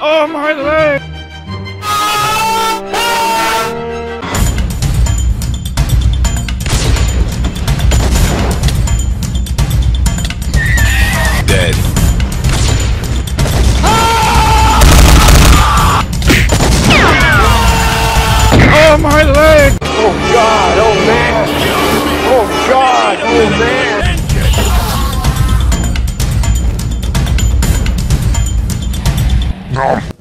Oh, my leg! Dead. Oh, my leg! Oh, God! Oh, man! Oh, God! Oh, man! Nom.